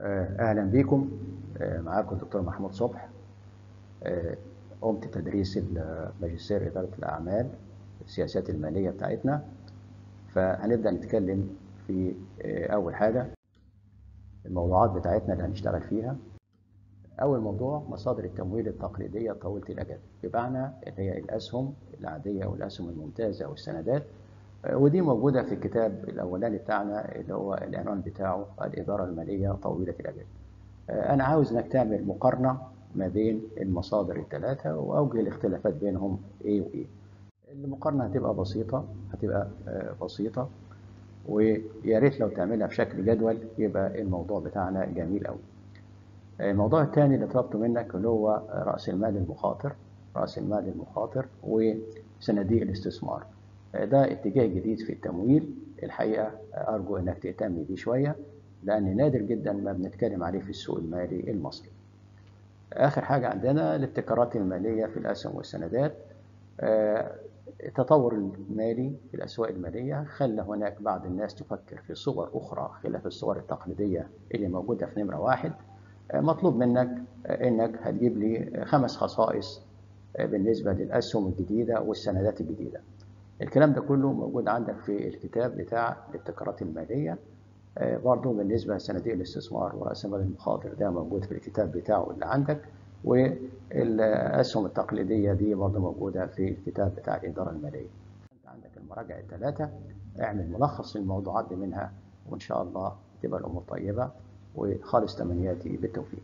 أهلا بكم معاكم الدكتور محمود صبح قمت تدريس الماجستير إدارة الأعمال السياسات المالية بتاعتنا. فهنبدأ نتكلم في أول حاجة الموضوعات بتاعتنا اللي هنشتغل فيها. أول موضوع مصادر التمويل التقليدية طويلة الأجل بمعنى اللي هي الأسهم العادية والأسهم الممتازة والسندات ودي موجودة في الكتاب الأولاني بتاعنا اللي هو العنوان بتاعه الإدارة المالية طويلة الأجل. أنا عاوز إنك تعمل مقارنة ما بين المصادر الثلاثة وأوجه الاختلافات بينهم إيه وإيه. المقارنة هتبقى بسيطة هتبقى بسيطة ويا ريت لو تعملها بشكل جدول يبقى الموضوع بتاعنا جميل أوي. الموضوع الثاني اللي طلبته منك اللي هو رأس المال المخاطر رأس المال المخاطر وصناديق الاستثمار. ده اتجاه جديد في التمويل. الحقيقة أرجو أنك تهتم بيه شوية لأن نادر جدا ما بنتكلم عليه في السوق المالي المصري. آخر حاجة عندنا الابتكارات المالية في الأسهم والسندات. التطور المالي في الأسواق المالية خلى هناك بعض الناس تفكر في صور أخرى خلاف الصور التقليدية اللي موجودة في نمرة واحد. مطلوب منك أنك هتجيب لي خمس خصائص بالنسبة للأسهم الجديدة والسندات الجديدة. الكلام ده كله موجود عندك في الكتاب بتاع الابتكارات المالية. برضه بالنسبة لصناديق الاستثمار ورأس المال المخاطر ده موجود في الكتاب بتاعه اللي عندك. والأسهم التقليدية دي برضه موجودة في الكتاب بتاع الإدارة المالية. أنت عندك المراجع الثلاثة اعمل ملخص للموضوعات دي منها وإن شاء الله تبقى الأمور طيبة وخالص تمنياتي بالتوفيق.